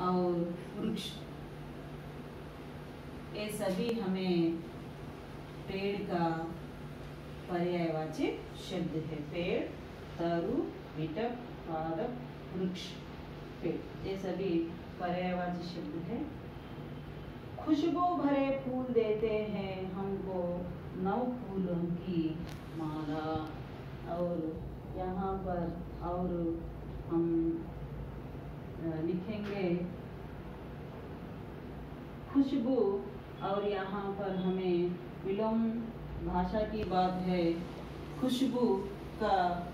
और वृक्ष। ये सभी हमें पेड़ का पर्यायवाची शब्द है। पेड़, तरु विटक पादप वृक्ष, पेड़। ये सभी पर्यायवाची शब्द है। खुशबू भरे फूल देते हैं हमको नौ फूलों की माला। और यहाँ पर और हम लिखेंगे। खुशबू, और यहाँ पर हमें विलोम भाषा की बात है। खुशबू का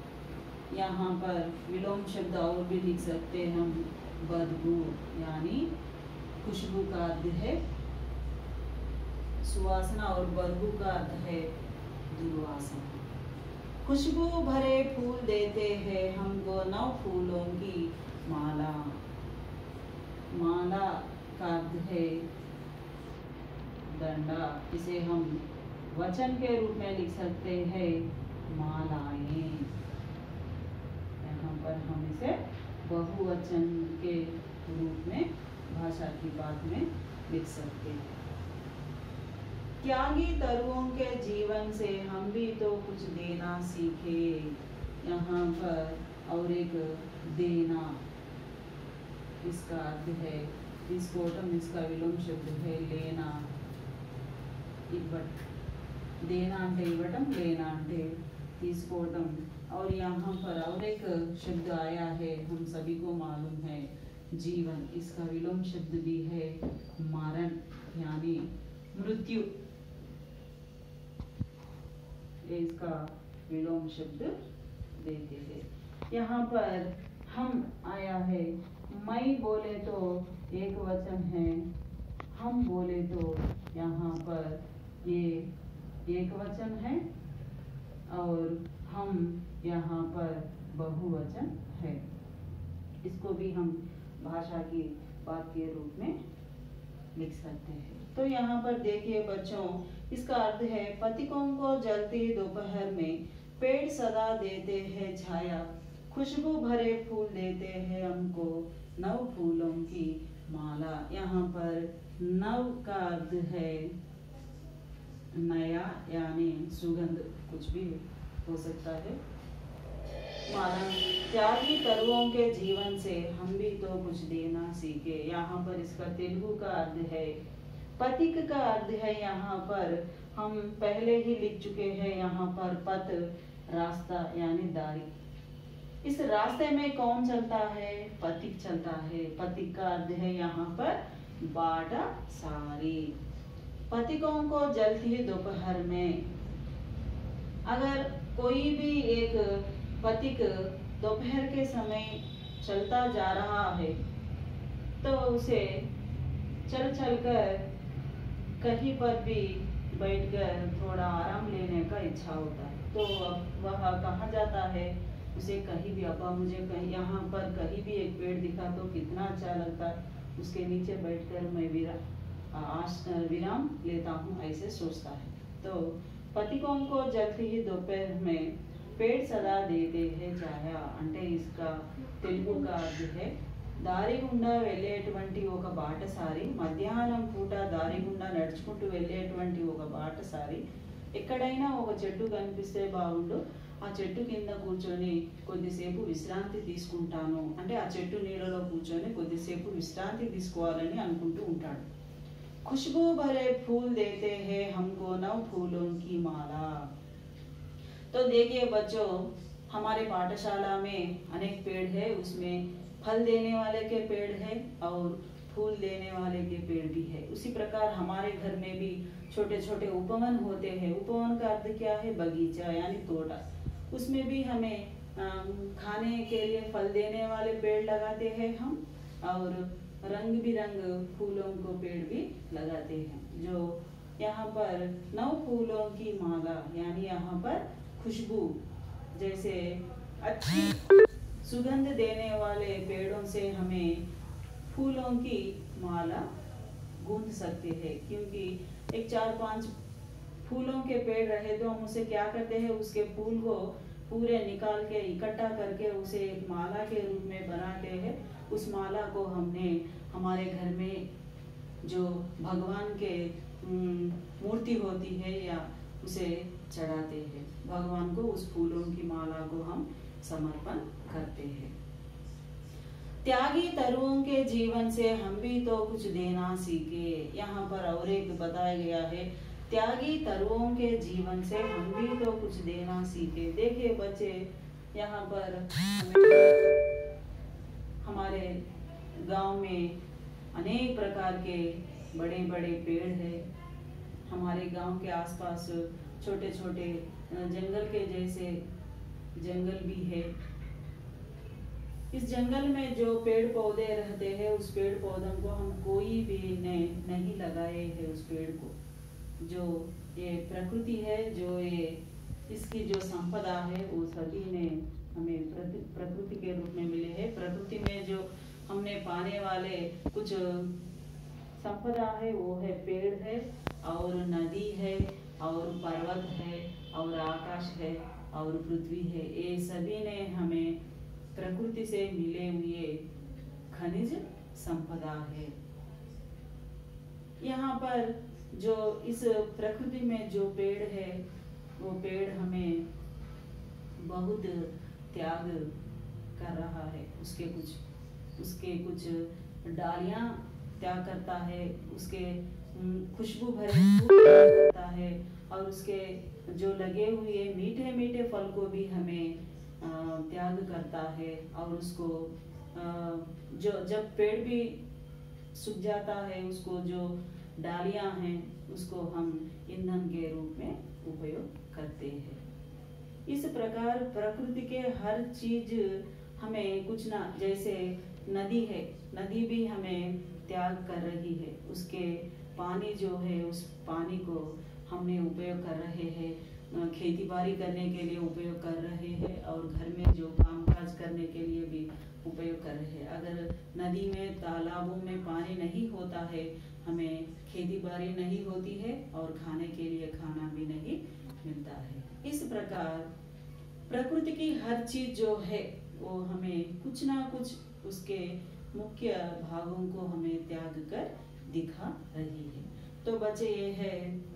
यहाँ पर विलोम शब्द और भी लिख सकते हैं हम। बदबू, यानी खुशबू का अर्थ है। सुवासना और बदबू का अर्थ है दुर्वासना। खुशबू भरे फूल देते हैं हमको, नौ फूलों की माला। माला का है। डंडा इसे हम वचन के रूप में लिख सकते हैं। मालाएँ। यहाँ पर हम इसे बहुवचन के रूप में, भाषा की बात में लिख सकते हैं। त्यागी तरुओं के जीवन से हम भी तो कुछ देना सीखे। यहाँ पर और एक देना। इसका अर्थ है विस्फोटम इसका विलोम शब्द है लेना ఇవ్వట్ देना అంటే ఇవ్వటం लेना అంటే తీసుకోవటం और यहाँ पर और एक शब्द आया है हम सभी को मालूम है जीवन इसका विलोम शब्द भी है मरण यानी मृत्यु ये इसका विलोम शब्द देते हैं यहाँ पर हम आया है मैं बोले तो एक वचन है, हम बोले तो यहाँ पर ये एक वचन है, और हम यहाँ पर बहुवचन है। इसको भी हम भाषा की बात के रूप में लिख सकते हैं। तो यहाँ पर देखिए बच्चों, इसका अर्थ है, पतिकों को जलती दोपहर में पेड़ सदा देते हैं छाया, खुशबू भरे फूल देते हैं हमको नव फूलों की माला। यहाँ पर नव का अर्थ है नया, यानी सुगंध। कुछ भी हो सकता है। माला त्यागी तरुओं के जीवन से हम भी तो कुछ देना सीखे। यहाँ पर इसका तेलुगु का अर्थ है पतिक का अर्थ है यहाँ पर। हम पहले ही लिख चुके हैं यहाँ पर पथ, रास्ता, यानी दारी। इस रास्ते में कौन चलता है? पथिक चलता है। पथिक का अर्थ है यहाँ पर बाटा सारी पथिकों को जलती है दोपहर में। अगर कोई भी एक पथिक दोपहर के समय चलता जा रहा है तो उसे चल चल कर कहीं पर भी बैठकर थोड़ा आराम लेने का इच्छा होता है। तो वह कहाँ जाता है? उसे कहीं भी अब्बा मुझे कहीं यहाँ पर कहीं भी एक पेड़ दिखा तो कितना अच्छा लगता है उसके नीचे बैठकर मैं विरा आश विराम लेता हूँ ऐसे सोचता है तो पथिकों को जल्दी ही दोपहर में पेड़ सदा देते हैं ఛాయ అంటే इसका తెలుగు का अर्थ है దారి గుండా వెళ్ళేటువంటి ఒక బాటసారి మధ్యాహ్నం పూట దారి గుండా నడుచుకుంటూ వెళ్ళేటువంటి ఒక బాటసారి ఎక్కడైనా ఒక చెట్టు కనిపిస్తే బాగుండు ఆ చెట్టు కింద కూర్చొని కొద్దిసేపు విశ్రాంతి తీసుకుంటాను అంటే ఆ చెట్టు నీడలో కూర్చొని కొద్దిసేపు విశ్రాంతి తీసుకోవాలని అనుకుంటూ ఉంటాడు खुशबू भरे फूल देते हैं हमको नव फूलों की माला तो देखिए बच्चों हमारे पाठशाला में अनेक पेड़ है उसमें फल देने वाले के पेड़ है और फूल देने वाले के पेड़ भी है। उसी प्रकार हमारे घर में भी छोटे छोटे उपवन होते हैं। उपवन का अर्थ क्या है? बगीचा यानी तोटा उसमें भी हमें खाने के लिए फल देने वाले पेड़ लगाते हैं हम और रंग बिरंग फूलों को पेड़ भी लगाते हैं। जो यहाँ पर नौ फूलों की माला यानी यहाँ पर खुशबू जैसे अच्छी सुगंध देने वाले पेड़ों से हमें फूलों की माला गूंथ सकते हैं, क्योंकि एक चार पाँच फूलों के पेड़ रहे तो हम उसे क्या करते हैं, उसके फूल को पूरे निकाल के, इकट्ठा करके उसे एक माला के रूप में बनाते हैं। उस माला को हमने हमारे घर में जो भगवान के मूर्ति होती है या उसे चढ़ाते हैं, भगवान को उस फूलों की माला को हम समर्पण करते हैं। त्यागी तरुओं के जीवन से हम भी तो कुछ देना सीखे। यहाँ पर और एक बताया गया है, त्यागी तरुओं के जीवन से हम भी तो कुछ देना सीखे। देखिए बच्चे, यहाँ पर हमारे गाँव में अनेक प्रकार के बड़े बड़े पेड़ हैं। हमारे गाँव के आसपास छोटे छोटे जंगल के जैसे जंगल भी है। इस जंगल में जो पेड़ पौधे रहते हैं, उस पेड़ पौधों को हम कोई भी ने, नहीं लगाए हैं उस पेड़ को। जो ये प्रकृति है, जो ये, इसकी जो संपदा है, वो सभी ने हमें प्रकृति के रूप में मिले हैं। प्रकृति में जो हमने पाने वाले कुछ संपदा है, वो है पेड़ है, और नदी है, और पर्वत है, और आकाश है, और पृथ्वी है। ये सभी ने हमें प्रकृति से मिले हुए खनिज संपदा है। यहाँ पर जो इस प्रकृति में जो पेड़ है, वो पेड़ हमें बहुत त्याग कर रहा है। उसके कुछ उसके कुछ डालियाँ त्याग करता है, उसके खुशबू भरे करता है और उसके जो लगे हुए मीठे मीठे फल को भी हमें त्याग करता है और उसको जो, जब पेड़ भी सूख जाता है, उसको जो डालियाँ हैं, उसको हम ईंधन के रूप में उपयोग करते हैं। इस प्रकार प्रकृति के हर चीज़ हमें कुछ ना, जैसे नदी है, नदी भी हमें त्याग कर रही है। उसके पानी जो है, उस पानी को हमने उपयोग कर रहे हैं। खेती बाड़ी करने के लिए उपयोग कर रहे हैं और घर में जो काम काज करने के लिए भी उपयोग कर रहे हैं। अगर नदी में, तालाबों में पानी नहीं होता है, हमें खेती बाड़ी नहीं होती है और खाने के लिए खाना भी नहीं मिलता है। इस प्रकार प्रकृति की हर चीज़ जो है, वो हमें कुछ ना कुछ उसके मुख्य भागों को हमें त्याग कर दिखा रही है। तो बचे ये है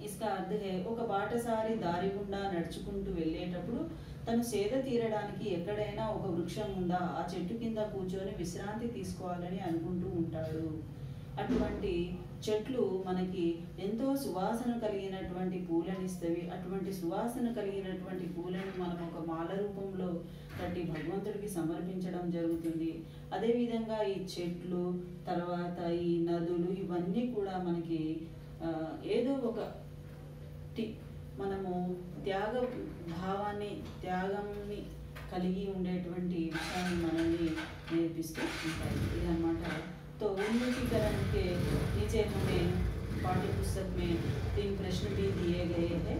इसका अर्थ है ఒక బాటసారి దారి గుండా నడుచుకుంటూ వెళ్ళేటప్పుడు తను సేద తీరడానికి ఎక్కడైనా ఒక వృక్షం ఉందా ఆ చెట్టు కింద కూర్చొని విశ్రాంతి తీసుకోవాలని అనుకుంటూ ఉంటాడు అటువంటి చెట్లు మనకి ఎంతో సువాసన కలిగినటువంటి పూలనిస్తవి అటువంటి సువాసన కలిగినటువంటి పూలను మనం ఒక మాల రూపంలో కట్టి భగవంతుడికి సమర్పించడం జరుగుతుంది అదేవిధంగా ఈ చెట్లు తర్వాత ఈ నదులు ఇవన్నీ కూడా మనకి ఏదో ఒక మనము త్యాగ భావాన్ని త్యాగంని కలిగి ఉండేటువంటి విషయాన్ని మనల్ని నేర్పిస్తూ ఉంటాయి ఇదన్నమాట तो उन्मुखीकरण के नीचे हमें पाठ्य पुस्तक में तीन प्रश्न भी दिए गए हैं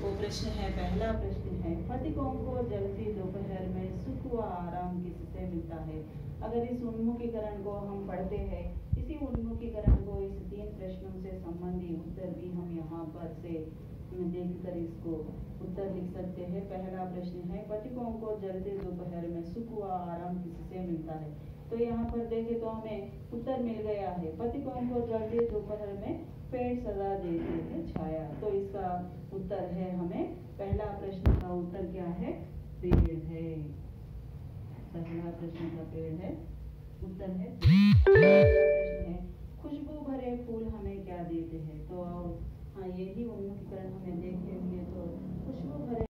वो प्रश्न है पहला प्रश्न है। पथिकों को जलती दोपहर में सुख व आराम किससे मिलता है। अगर इस उन्मुखीकरण को हम पढ़ते हैं, इसी उन्मुखीकरण को इस तीन प्रश्नों से संबंधी उत्तर भी हम यहाँ पर से देखकर इसको उत्तर लिख सकते हैं। पहला प्रश्न है पथिकों को जलते दोपहर में सुख व आराम किससे मिलता है। तो यहाँ पर देखे तो हमें उत्तर मिल गया है। पति को जल्दी दोपहर में पेड़ सजा देते है, छाया। तो इसका उत्तर है हमें, पहला प्रश्न का उत्तर क्या है? पेड़ है। पहला प्रश्न का पेड़ है। उत्तर है प्रश्न है, खुशबू भरे फूल हमें क्या देते हैं? तो हाँ यही उन्मुखीकरण हमें देखे हुए तो खुशबू भरे